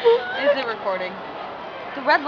Is it recording? The red